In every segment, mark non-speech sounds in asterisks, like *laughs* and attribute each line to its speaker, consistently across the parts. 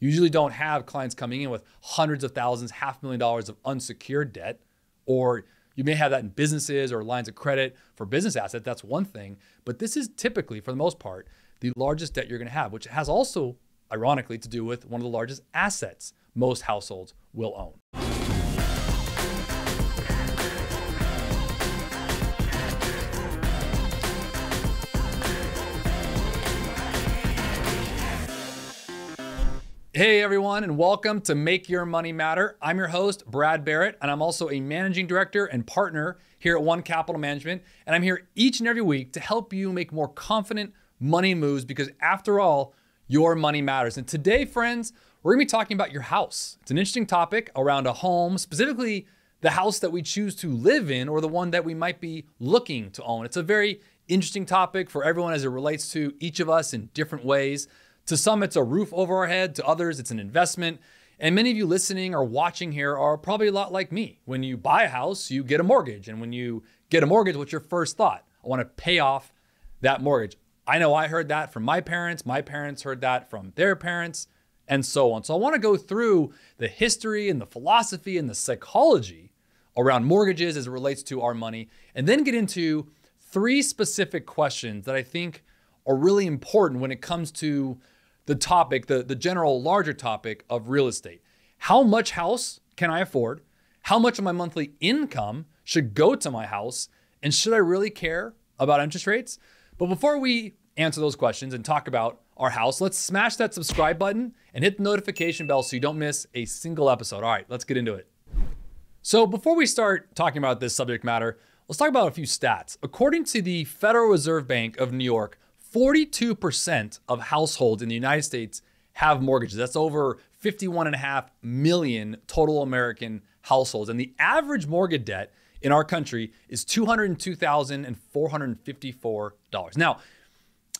Speaker 1: Usually don't have clients coming in with hundreds of thousands, half million dollars of unsecured debt, or you may have that in businesses or lines of credit for business assets. That's one thing. But this is typically, for the most part, the largest debt you're going to have, which has also, ironically, to do with one of the largest assets most households will own. Hey everyone, and welcome to Make Your Money Matter. I'm your host, Brad Barrett, and I'm also a managing director and partner here at One Capital Management. And I'm here each and every week to help you make more confident money moves because, after all, your money matters. And today, friends, we're gonna be talking about your house. It's an interesting topic around a home, specifically the house that we choose to live in or the one that we might be looking to own. It's a very interesting topic for everyone as it relates to each of us in different ways. To some, it's a roof over our head. To others, it's an investment. And many of you listening or watching here are probably a lot like me. When you buy a house, you get a mortgage. And when you get a mortgage, what's your first thought? I want to pay off that mortgage. I know I heard that from my parents. My parents heard that from their parents, and so on. So I want to go through the history and the philosophy and the psychology around mortgages as it relates to our money, and then get into three specific questions that I think are really important when it comes to the topic, the, the general larger topic of real estate. How much house can I afford? How much of my monthly income should go to my house? And should I really care about interest rates? But before we answer those questions and talk about our house, let's smash that subscribe button and hit the notification bell so you don't miss a single episode. All right, let's get into it. So, before we start talking about this subject matter, let's talk about a few stats. According to the Federal Reserve Bank of New York, 42% of households in the United States have mortgages. That's over 51.5 million total American households. And the average mortgage debt in our country is $202,454. Now,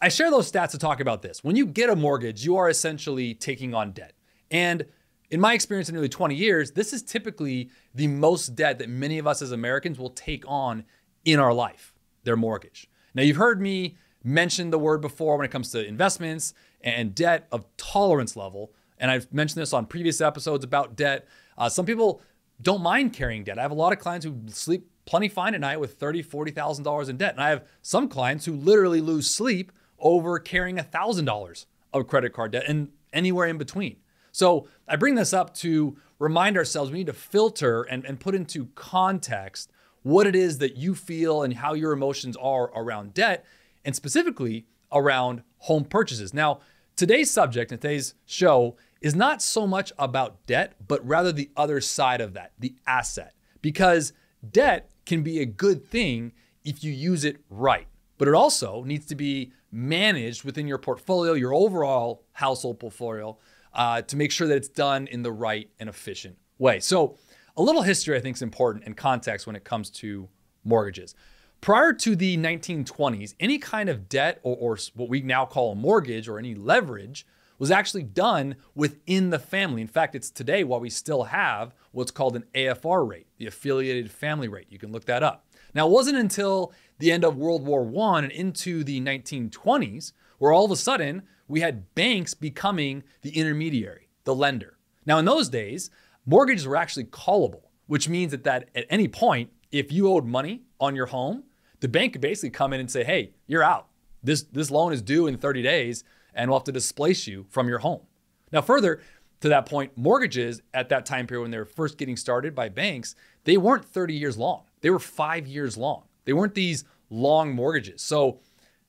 Speaker 1: I share those stats to talk about this. When you get a mortgage, you are essentially taking on debt. And in my experience in nearly 20 years, this is typically the most debt that many of us as Americans will take on in our life, their mortgage. Now, you've heard me mentioned the word before when it comes to investments and debt of tolerance level. And I've mentioned this on previous episodes about debt. Uh, some people don't mind carrying debt. I have a lot of clients who sleep plenty fine at night with thirty, forty thousand dollars in debt, and I have some clients who literally lose sleep over carrying a thousand dollars of credit card debt and anywhere in between. So I bring this up to remind ourselves we need to filter and, and put into context what it is that you feel and how your emotions are around debt and specifically around home purchases. Now, today's subject and today's show is not so much about debt, but rather the other side of that, the asset. Because debt can be a good thing if you use it right, but it also needs to be managed within your portfolio, your overall household portfolio, uh, to make sure that it's done in the right and efficient way. So, a little history I think is important and context when it comes to mortgages. Prior to the 1920s, any kind of debt or, or, what we now call a mortgage or any leverage was actually done within the family. In fact, it's today why we still have what's called an AFR rate, the affiliated family rate. You can look that up. Now, it wasn't until the end of World War I and into the 1920s where all of a sudden we had banks becoming the intermediary, the lender. Now, in those days, mortgages were actually callable, which means that, that at any point, if you owed money on your home, the bank could basically come in and say, hey, you're out. This, this loan is due in 30 days and we'll have to displace you from your home. Now, further to that point, mortgages at that time period when they were first getting started by banks, they weren't 30 years long. They were five years long. They weren't these long mortgages. So,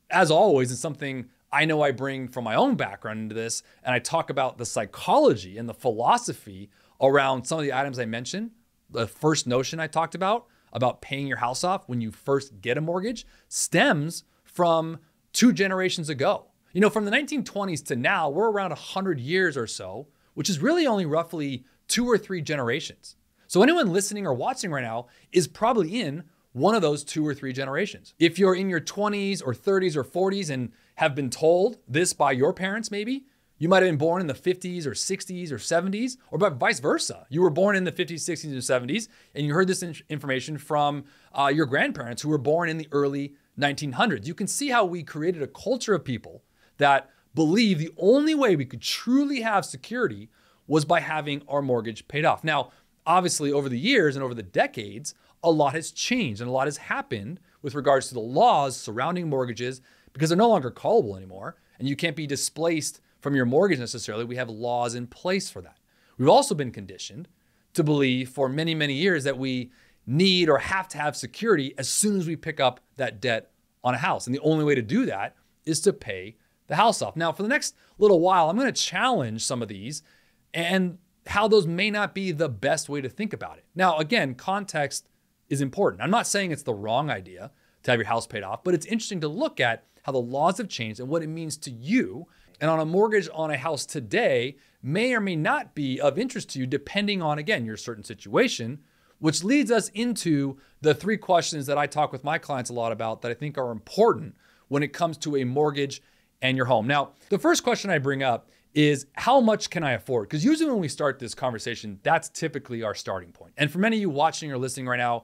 Speaker 1: as always, it's something I know I bring from my own background into this, and I talk about the psychology and the philosophy around some of the items I mentioned. The first notion I talked about about paying your house off when you first get a mortgage stems from two generations ago. You know, from the 1920s to now, we're around 100 years or so, which is really only roughly two or three generations. So, anyone listening or watching right now is probably in one of those two or three generations. If you're in your 20s or 30s or 40s and have been told this by your parents, maybe, you might have been born in the 50s or 60s or 70s, or vice versa. You were born in the 50s, 60s, and 70s, and you heard this information from uh, your grandparents who were born in the early 1900s. You can see how we created a culture of people that believed the only way we could truly have security was by having our mortgage paid off. Now, obviously, over the years and over the decades, a lot has changed and a lot has happened with regards to the laws surrounding mortgages because they're no longer callable anymore and you can't be displaced from your mortgage necessarily. We have laws in place for that. We've also been conditioned to believe for many, many years that we need or have to have security as soon as we pick up that debt on a house. And the only way to do that is to pay the house off. Now, for the next little while, I'm going to challenge some of these and how those may not be the best way to think about it. Now, again, context is important. I'm not saying it's the wrong idea to have your house paid off, but it's interesting to look at how the laws have changed and what it means to you. And on a mortgage on a house today may or may not be of interest to you, depending on, again, your certain situation, which leads us into the three questions that I talk with my clients a lot about that I think are important when it comes to a mortgage and your home. Now, the first question I bring up is how much can I afford? Because usually when we start this conversation, that's typically our starting point. And for many of you watching or listening right now,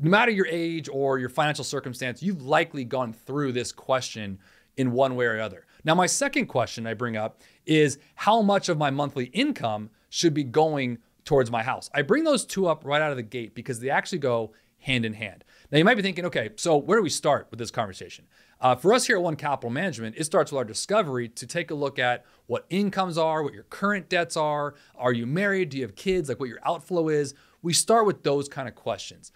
Speaker 1: no matter your age or your financial circumstance, you've likely gone through this question in one way or other. Now, my second question I bring up is how much of my monthly income should be going towards my house? I bring those two up right out of the gate because they actually go hand in hand. Now, you might be thinking, okay, so where do we start with this conversation? Uh, for us here at One Capital Management, it starts with our discovery to take a look at what incomes are, what your current debts are. Are you married? Do you have kids? Like what your outflow is? We start with those kind of questions.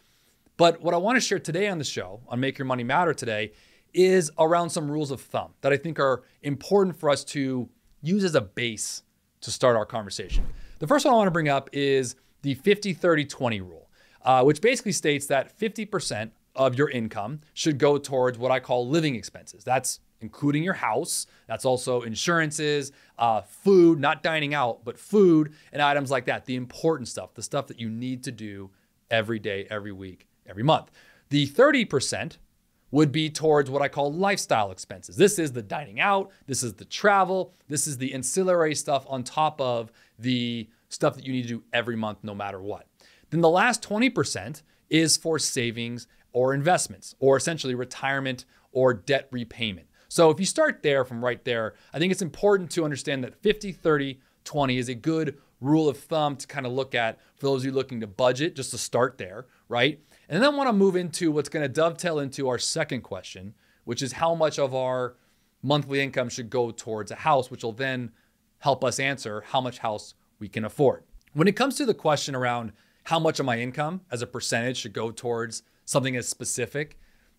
Speaker 1: But what I want to share today on the show, on Make Your Money Matter today, is around some rules of thumb that I think are important for us to use as a base to start our conversation. The first one I want to bring up is the 50 30 20 rule, uh, which basically states that 50% of your income should go towards what I call living expenses. That's including your house. That's also insurances, uh, food, not dining out, but food and items like that. The important stuff, the stuff that you need to do every day, every week, every month. The 30% would be towards what I call lifestyle expenses. This is the dining out, this is the travel, this is the ancillary stuff on top of the stuff that you need to do every month, no matter what. Then the last 20% is for savings or investments, or essentially retirement or debt repayment. So if you start there from right there, I think it's important to understand that 50, 30, 20 is a good rule of thumb to kind of look at for those of you looking to budget, just to start there, right? And then I want to move into what's going to dovetail into our second question, which is how much of our monthly income should go towards a house, which will then help us answer how much house we can afford. When it comes to the question around how much of my income as a percentage should go towards something as specific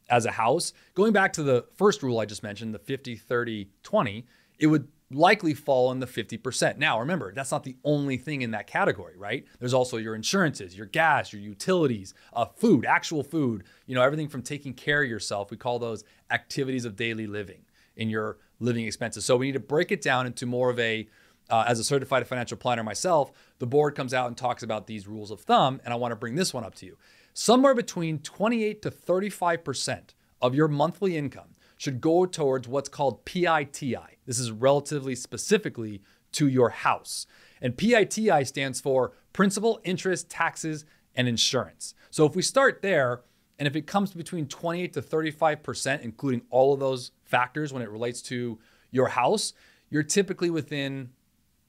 Speaker 1: as a house, going back to the first rule I just mentioned, the 50, 30, 20, it would likely fall in the 50%. Now, remember, that's not the only thing in that category, right? There's also your insurances, your gas, your utilities, uh, food, actual food, you know, everything from taking care of yourself. We call those activities of daily living in your living expenses. So we need to break it down into more of a, uh, as a certified financial planner myself, the board comes out and talks about these rules of thumb, and I want to bring this one up to you. Somewhere between 28 to 35% of your monthly income should go towards what's called PITI. This is relatively specifically to your house. And PITI stands for principal, interest, taxes, and insurance. So if we start there, and if it comes between 28 to 35%, including all of those factors when it relates to your house, you're typically within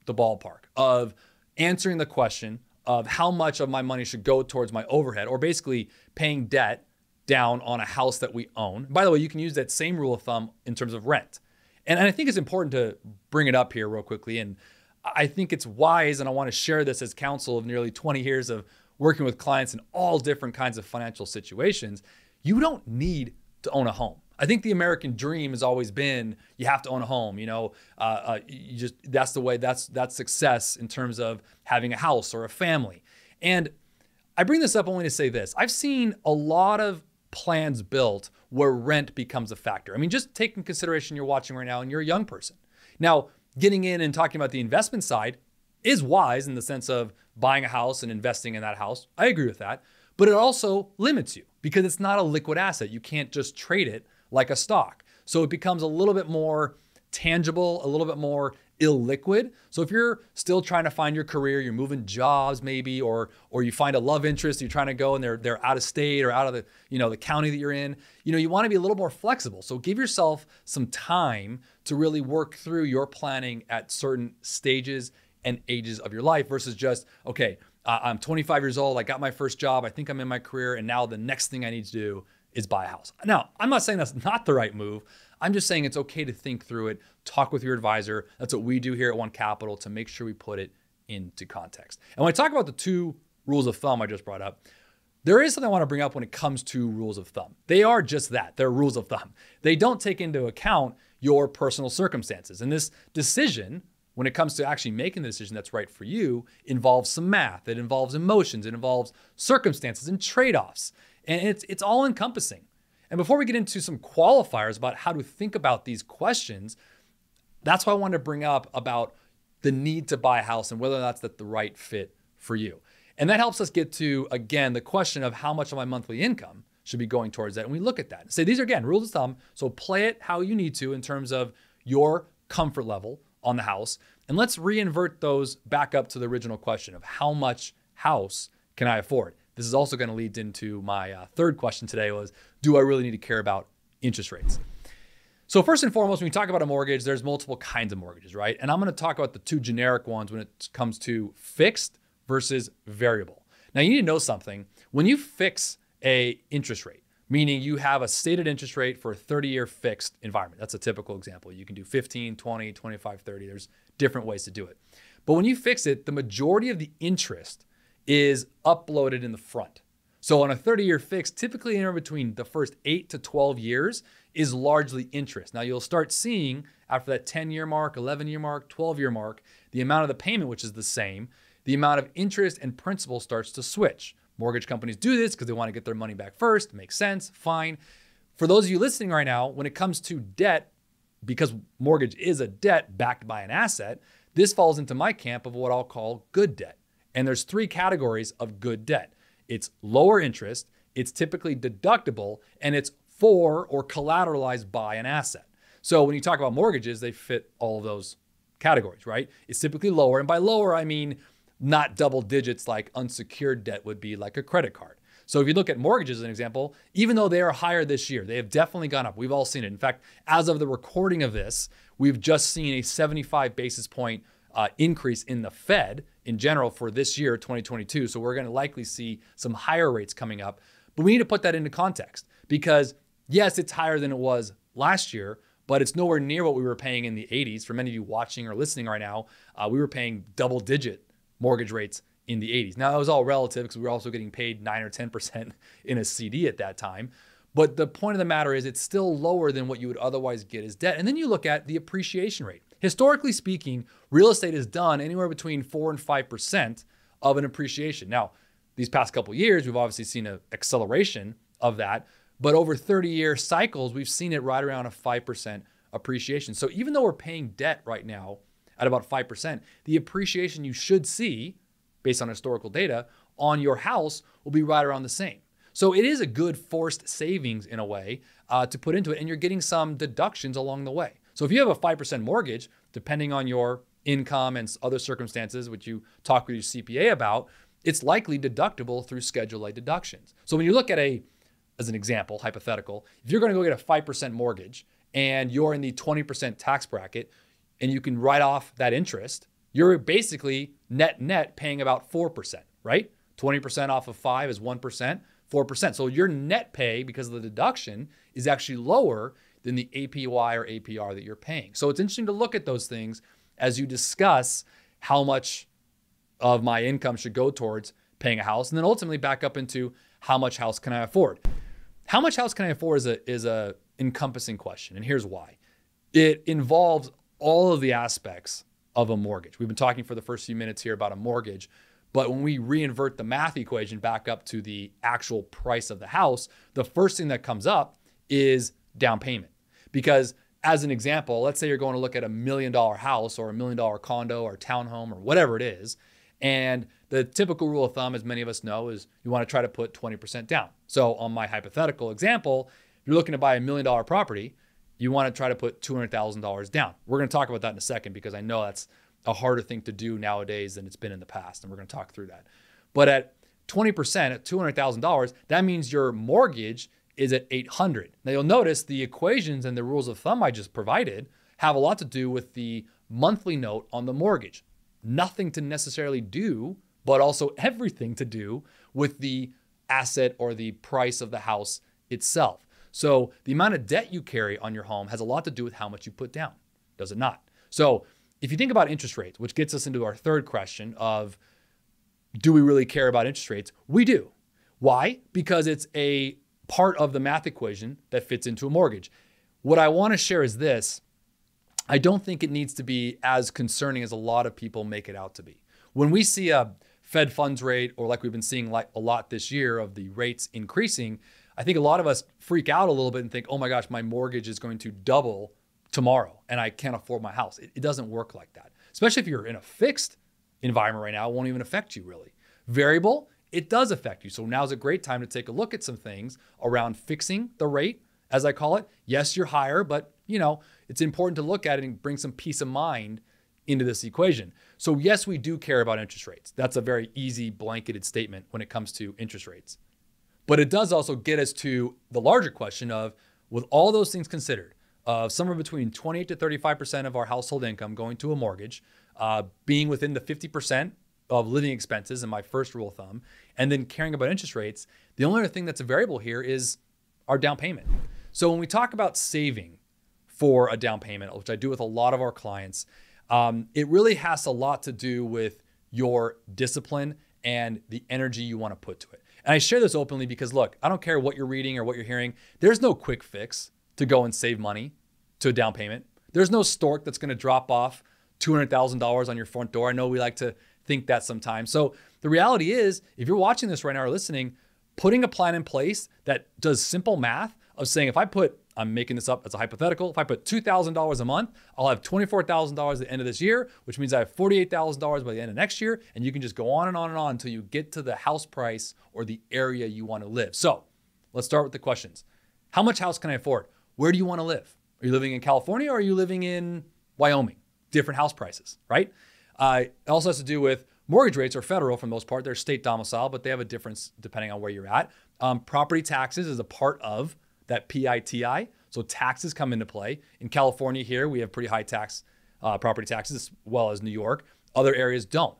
Speaker 1: the ballpark of answering the question of how much of my money should go towards my overhead or basically paying debt down on a house that we own. By the way, you can use that same rule of thumb in terms of rent. And, and I think it's important to bring it up here real quickly. And I think it's wise, and I want to share this as counsel of nearly 20 years of working with clients in all different kinds of financial situations. You don't need to own a home. I think the American dream has always been you have to own a home. You know, uh, uh, you just that's the way. That's that's success in terms of having a house or a family. And I bring this up only to say this: I've seen a lot of plans built where rent becomes a factor. I mean, just take in consideration you're watching right now and you're a young person. Now, getting in and talking about the investment side is wise in the sense of buying a house and investing in that house. I agree with that. But it also limits you because it's not a liquid asset. You can't just trade it like a stock. So it becomes a little bit more tangible, a little bit more illiquid. So if you're still trying to find your career, you're moving jobs maybe, or or you find a love interest, you're trying to go and they're they're out of state or out of the you know the county that you're in. You know you want to be a little more flexible. So give yourself some time to really work through your planning at certain stages and ages of your life versus just okay. Uh, I'm 25 years old. I got my first job. I think I'm in my career, and now the next thing I need to do is buy a house. Now, I'm not saying that's not the right move. I'm just saying it's okay to think through it, talk with your advisor. That's what we do here at One Capital to make sure we put it into context. And when I talk about the two rules of thumb I just brought up, there is something I want to bring up when it comes to rules of thumb. They are just that. They're rules of thumb. They don't take into account your personal circumstances. And this decision, when it comes to actually making the decision that's right for you, involves some math. It involves emotions. It involves circumstances and trade-offs. And it's it's all encompassing. And before we get into some qualifiers about how to think about these questions, that's why I wanted to bring up about the need to buy a house and whether or not that's the right fit for you. And that helps us get to, again, the question of how much of my monthly income should be going towards that. And we look at that say, these are, again, rules of thumb. So play it how you need to in terms of your comfort level on the house. And let's reinvert those back up to the original question of how much house can I afford? This is also going to lead into my uh, third question today was, do I really need to care about interest rates? So first and foremost, when we talk about a mortgage, there's multiple kinds of mortgages, right? And I'm going to talk about the two generic ones when it comes to fixed versus variable. Now you need to know something. When you fix a interest rate, meaning you have a stated interest rate for a 30-year fixed environment. That's a typical example. You can do 15, 20, 25, 30. There's different ways to do it. But when you fix it, the majority of the interest is uploaded in the front. So on a 30 year fix, typically anywhere between the first 8 to 12 years is largely interest. Now you'll start seeing after that 10 year mark, 11 year mark, 12 year mark, the amount of the payment, which is the same, the amount of interest and principal starts to switch. Mortgage companies do this because they want to get their money back first. Makes sense, fine. For those of you listening right now, when it comes to debt, because mortgage is a debt backed by an asset, this falls into my camp of what I'll call good debt. And there's three categories of good debt. It's lower interest, it's typically deductible, and it's for or collateralized by an asset. So when you talk about mortgages, they fit all of those categories, right? It's typically lower. And by lower, I mean not double digits like unsecured debt would be like a credit card. So if you look at mortgages as an example, even though they are higher this year, they have definitely gone up. We've all seen it. In fact, as of the recording of this, we've just seen a 75 basis point uh, increase in the Fed in general for this year, 2022. So we're going to likely see some higher rates coming up. But we need to put that into context because, yes, it's higher than it was last year, but it's nowhere near what we were paying in the 80s. For many of you watching or listening right now, uh, we were paying double digit mortgage rates in the 80s. Now, that was all relative because we were also getting paid 9 or 10% *laughs* in a CD at that time. But the point of the matter is, it's still lower than what you would otherwise get as debt. And then you look at the appreciation rate. Historically speaking, real estate is done anywhere between 4 and 5% of an appreciation. Now, these past couple years, we've obviously seen an acceleration of that, but over 30 year cycles, we've seen it right around a 5% appreciation. So even though we're paying debt right now at about 5%, the appreciation you should see based on historical data on your house will be right around the same. So it is a good forced savings in a way uh, to put into it, and you're getting some deductions along the way. So if you have a 5% mortgage, depending on your income and other circumstances, which you talk with your CPA about, it's likely deductible through Schedule A deductions. So when you look at a, as an example, hypothetical, if you're going to go get a 5% mortgage and you're in the 20% tax bracket and you can write off that interest, you're basically net net paying about 4%, right? 20% off of 5 is 1%. 4%. So your net pay, because of the deduction, is actually lower than the APY or APR that you're paying. So it's interesting to look at those things as you discuss how much of my income should go towards paying a house, and then ultimately back up into how much house can I afford. How much house can I afford is a is a encompassing question, and here's why. It involves all of the aspects of a mortgage. We've been talking for the first few minutes here about a mortgage, but when we reinvert the math equation back up to the actual price of the house, the first thing that comes up is down payment. Because as an example, let's say you're going to look at a million dollar house or a million dollar condo or townhome or whatever it is. And the typical rule of thumb, as many of us know, is you want to try to put 20% down. So, on my hypothetical example, if you're looking to buy a million dollar property you want to try to put $200,000 down. We're going to talk about that in a second because I know that's a harder thing to do nowadays than it's been in the past. And we're going to talk through that. But at 20% at $200,000, that means your mortgage is at 800. Now you'll notice the equations and the rules of thumb I just provided have a lot to do with the monthly note on the mortgage. Nothing to necessarily do, but also everything to do with the asset or the price of the house itself. So the amount of debt you carry on your home has a lot to do with how much you put down, does it not? So if you think about interest rates, which gets us into our third question of do we really care about interest rates? We do. Why? Because it's a part of the math equation that fits into a mortgage. What I want to share is this I don't think it needs to be as concerning as a lot of people make it out to be. When we see a Fed funds rate, or like we've been seeing like a lot this year of the rates increasing, I think a lot of us freak out a little bit and think, oh my gosh, my mortgage is going to double tomorrow and I can't afford my house. It, it doesn't work like that. Especially if you're in a fixed environment right now, it won't even affect you really. Variable, it does affect you. So now's a great time to take a look at some things around fixing the rate, as I call it. Yes, you're higher, but you know, it's important to look at it and bring some peace of mind into this equation. So yes, we do care about interest rates. That's a very easy blanketed statement when it comes to interest rates. But it does also get us to the larger question of with all those things considered, uh, somewhere between 28 to 35% of our household income going to a mortgage, uh, being within the 50% of living expenses in my first rule of thumb, and then caring about interest rates, the only other thing that's a variable here is our down payment. So when we talk about saving for a down payment, which I do with a lot of our clients, um, it really has a lot to do with your discipline and the energy you want to put to it. And I share this openly because look, I don't care what you're reading or what you're hearing. There's no quick fix to go and save money to a down payment. There's no stork that's going to drop off $200,000 on your front door. I know we like to think that sometimes. So the reality is, if you're watching this right now or listening, putting a plan in place that does simple math of saying, if I put, I'm making this up as a hypothetical, if I put $2,000 a month, I'll have $24,000 at the end of this year, which means I have $48,000 by the end of next year. And you can just go on and on and on until you get to the house price or the area you want to live. So let's start with the questions. How much house can I afford? Where do you want to live? Are you living in California or are you living in Wyoming? Different house prices, right? Uh, it also has to do with mortgage rates are federal for the most part. They're state domicile, but they have a difference depending on where you're at. Um, property taxes is a part of that PITI. So taxes come into play. In California, here we have pretty high tax uh, property taxes, as well as New York. Other areas don't.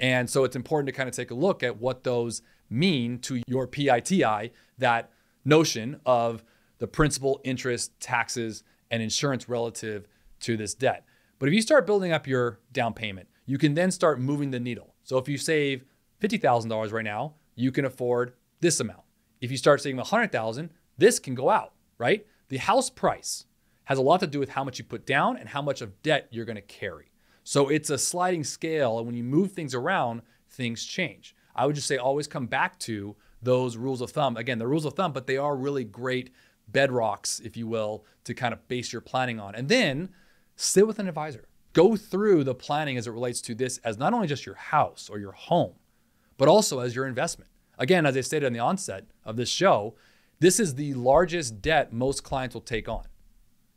Speaker 1: And so it's important to kind of take a look at what those mean to your PITI, that notion of the principal, interest, taxes, and insurance relative to this debt. But if you start building up your down payment, you can then start moving the needle. So if you save $50,000 right now, you can afford this amount. If you start saving 100,000, this can go out, right? The house price has a lot to do with how much you put down and how much of debt you're going to carry. So it's a sliding scale and when you move things around, things change. I would just say always come back to those rules of thumb. Again, the rules of thumb, but they are really great bedrocks, if you will, to kind of base your planning on. And then sit with an advisor. Go through the planning as it relates to this as not only just your house or your home, but also as your investment. Again, as I stated in the onset of this show, this is the largest debt most clients will take on.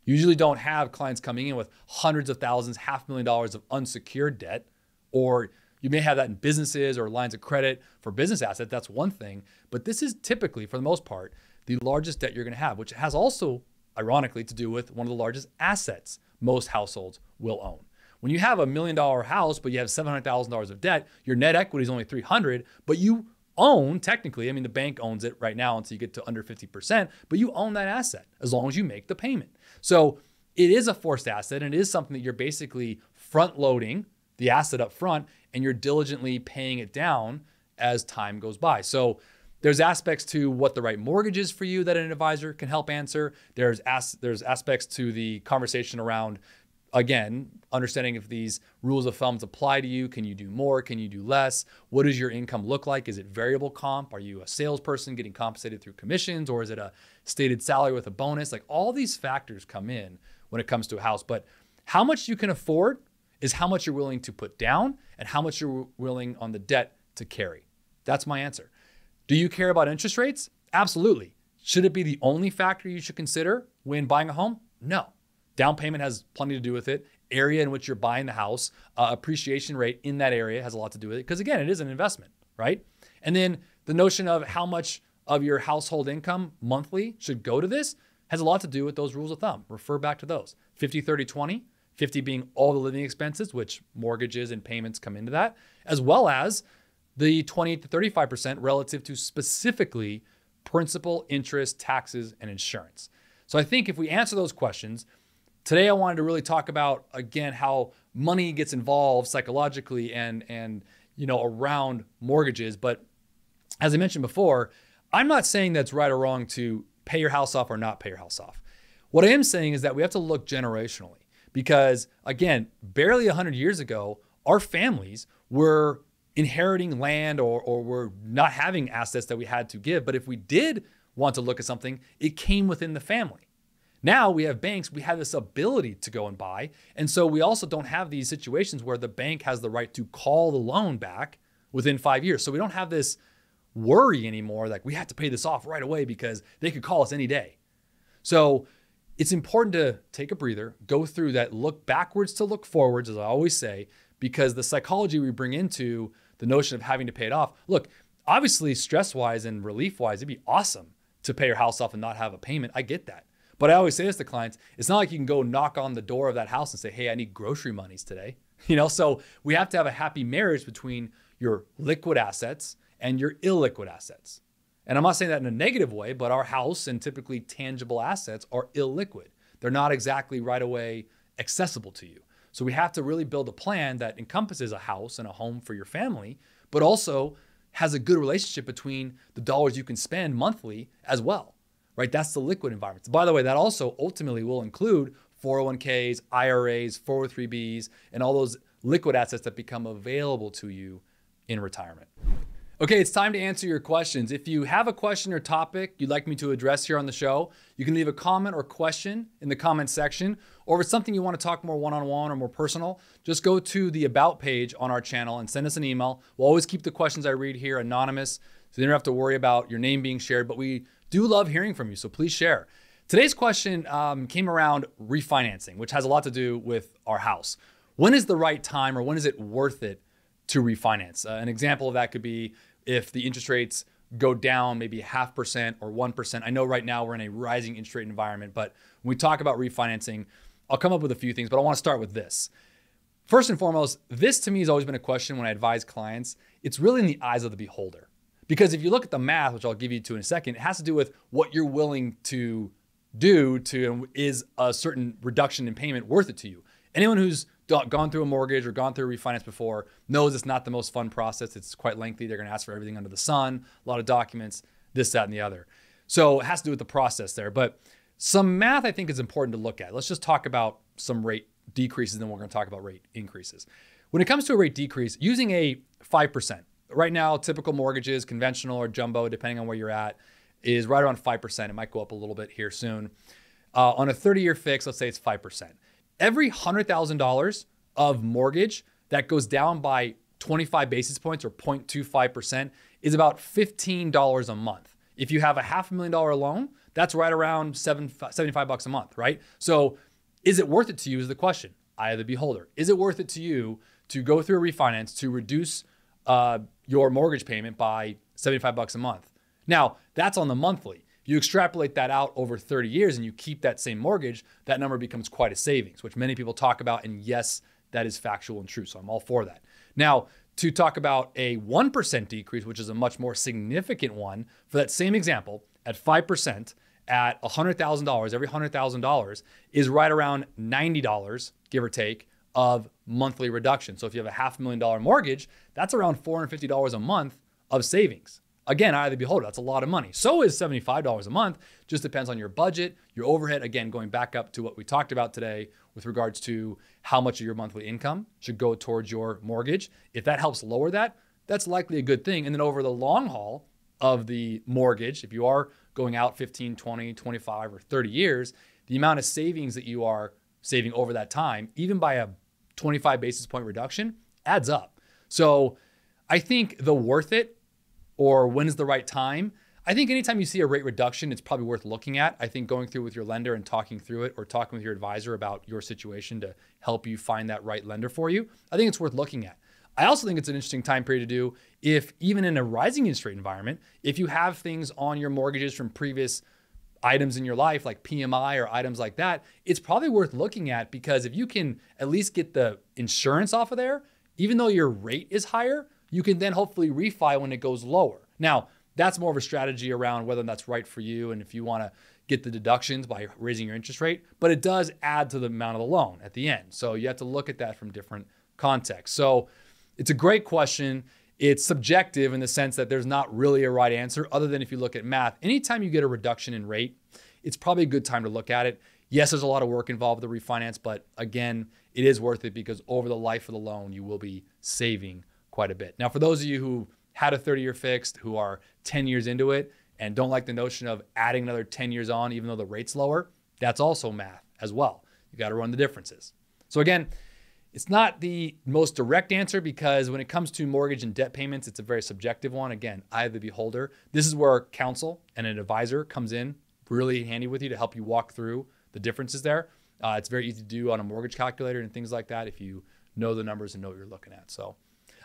Speaker 1: usually don't have clients coming in with hundreds of thousands, half million dollars of unsecured debt, or you may have that in businesses or lines of credit for business asset. That's one thing. But this is typically, for the most part, the largest debt you're going to have, which has also, ironically, to do with one of the largest assets most households will own. When you have a million dollar house, but you have $700,000 of debt, your net equity is only 300, but you own technically, I mean, the bank owns it right now until you get to under 50%, but you own that asset as long as you make the payment. So it is a forced asset and it is something that you're basically front loading the asset up front and you're diligently paying it down as time goes by. So there's aspects to what the right mortgage is for you that an advisor can help answer. There's as, there's aspects to the conversation around again, understanding if these rules of thumbs apply to you. Can you do more? Can you do less? What does your income look like? Is it variable comp? Are you a salesperson getting compensated through commissions or is it a stated salary with a bonus? Like all these factors come in when it comes to a house. But how much you can afford is how much you're willing to put down and how much you're willing on the debt to carry. That's my answer. Do you care about interest rates? Absolutely. Should it be the only factor you should consider when buying a home? No. Down payment has plenty to do with it. Area in which you're buying the house, uh, appreciation rate in that area has a lot to do with it. Because again, it is an investment, right? And then the notion of how much of your household income monthly should go to this has a lot to do with those rules of thumb. Refer back to those 50, 30, 20, 50 being all the living expenses, which mortgages and payments come into that, as well as the 20 to 35% relative to specifically principal, interest, taxes, and insurance. So I think if we answer those questions, today I wanted to really talk about again how money gets involved psychologically and and you know around mortgages, but as I mentioned before, I'm not saying that's right or wrong to pay your house off or not pay your house off. What I am saying is that we have to look generationally because again, barely 100 years ago, our families were inheriting land or, or were not having assets that we had to give. But if we did want to look at something, it came within the family. Now we have banks, we have this ability to go and buy. And so we also don't have these situations where the bank has the right to call the loan back within five years. So we don't have this worry anymore like we have to pay this off right away because they could call us any day. So it's important to take a breather, go through that, look backwards to look forwards, as I always say, because the psychology we bring into the notion of having to pay it off. Look, obviously, stress wise and relief wise, it'd be awesome to pay your house off and not have a payment. I get that. But I always say this to clients it's not like you can go knock on the door of that house and say, hey, I need grocery monies today. *laughs* You know, so we have to have a happy marriage between your liquid assets and your illiquid assets. And I'm not saying that in a negative way, but our house and typically tangible assets are illiquid. They're not exactly right away accessible to you. So we have to really build a plan that encompasses a house and a home for your family, but also has a good relationship between the dollars you can spend monthly as well, right? That's the liquid environment. By the way, that also ultimately will include 401ks, IRAs, 403bs, and all those liquid assets that become available to you in retirement. Okay, it's time to answer your questions. If you have a question or topic you'd like me to address here on the show, you can leave a comment or question in the comment section. Or if it's something you want to talk more one on one or more personal, just go to the About page on our channel and send us an email. We'll always keep the questions I read here anonymous, so you don't have to worry about your name being shared, but we do love hearing from you, so please share. Today's question um, came around refinancing, which has a lot to do with our house. When is the right time or when is it worth it to refinance. Uh, an example of that could be if the interest rates go down maybe half percent or 1%. I know right now we're in a rising interest rate environment, but when we talk about refinancing, I'll come up with a few things, but I want to start with this. First and foremost, this to me has always been a question when I advise clients. It's really in the eyes of the beholder. Because if you look at the math, which I'll give you to in a second, it has to do with what you're willing to do to is a certain reduction in payment worth it to you. Anyone who's gone through a mortgage or gone through a refinance before knows it's not the most fun process. It's quite lengthy. They're going to ask for everything under the sun, a lot of documents, this, that, and the other. So it has to do with the process there. But some math I think is important to look at. Let's just talk about some rate decreases, and then we're going to talk about rate increases. When it comes to a rate decrease, using a 5%, right now, typical mortgages, conventional or jumbo, depending on where you're at, is right around 5%. It might go up a little bit here soon. Uh, on a 30 year fix, let's say it's 5% every $100,000 of mortgage that goes down by 25 basis points or 0.25% is about $15 a month. If you have a half a million dollar loan, that's right around seven, 75 bucks a month, right? So is it worth it to you is the question. Eye of the beholder. Is it worth it to you to go through a refinance to reduce uh, your mortgage payment by 75 bucks a month? Now, that's on the monthly. You extrapolate that out over 30 years and you keep that same mortgage, that number becomes quite a savings, which many people talk about. And yes, that is factual and true. So I'm all for that. Now, to talk about a 1% decrease, which is a much more significant one, for that same example, at 5%, at $100,000, every $100,000 is right around $90, give or take, of monthly reduction. So if you have a half million dollar mortgage, that's around $450 a month of savings. Again, eye the beholder, that's a lot of money. So is $75 a month. Just depends on your budget, your overhead. Again, going back up to what we talked about today with regards to how much of your monthly income should go towards your mortgage. If that helps lower that, that's likely a good thing. And then over the long haul of the mortgage, if you are going out 15, 20, 25, or 30 years, the amount of savings that you are saving over that time, even by a 25 basis point reduction, adds up. So I think the worth it or when is the right time? I think anytime you see a rate reduction, it's probably worth looking at. I think going through with your lender and talking through it or talking with your advisor about your situation to help you find that right lender for you, I think it's worth looking at. I also think it's an interesting time period to do if, even in a rising interest rate environment, if you have things on your mortgages from previous items in your life like PMI or items like that, it's probably worth looking at because if you can at least get the insurance off of there, even though your rate is higher, you can then hopefully refi when it goes lower. Now, that's more of a strategy around whether that's right for you and if you want to get the deductions by raising your interest rate, but it does add to the amount of the loan at the end. So you have to look at that from different contexts. So it's a great question. It's subjective in the sense that there's not really a right answer other than if you look at math. Anytime you get a reduction in rate, it's probably a good time to look at it. Yes, there's a lot of work involved with the refinance, but again, it is worth it because over the life of the loan, you will be saving quite a bit. Now, for those of you who had a 30 year fixed, who are 10 years into it and don't like the notion of adding another 10 years on, even though the rate's lower, that's also math as well. You got to run the differences. So, again, it's not the most direct answer because when it comes to mortgage and debt payments, it's a very subjective one. Again, eye of the beholder. This is where counsel and an advisor comes in really handy with you to help you walk through the differences there. Uh, it's very easy to do on a mortgage calculator and things like that if you know the numbers and know what you're looking at. So,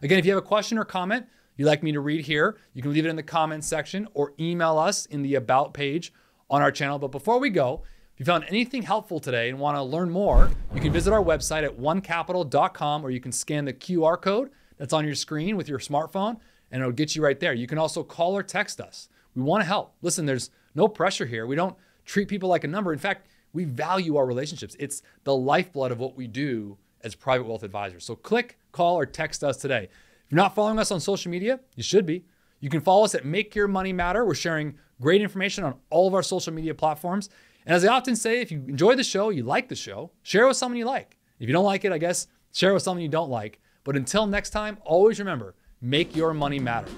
Speaker 1: again, if you have a question or comment you'd like me to read here, you can leave it in the comments section or email us in the About page on our channel. But before we go, you found anything helpful today and want to learn more, you can visit our website at onecapital.com or you can scan the QR code that's on your screen with your smartphone and it'll get you right there. You can also call or text us. We want to help. Listen, there's no pressure here. We don't treat people like a number. In fact, we value our relationships. It's the lifeblood of what we do as private wealth advisors. So click, call, or text us today. If you're not following us on social media, you should be. You can follow us at Make Your Money Matter. We're sharing great information on all of our social media platforms. And as I often say, if you enjoy the show, you like the show, share it with someone you like. If you don't like it, I guess share it with someone you don't like. But until next time, always remember make your money matter.